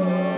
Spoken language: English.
Oh.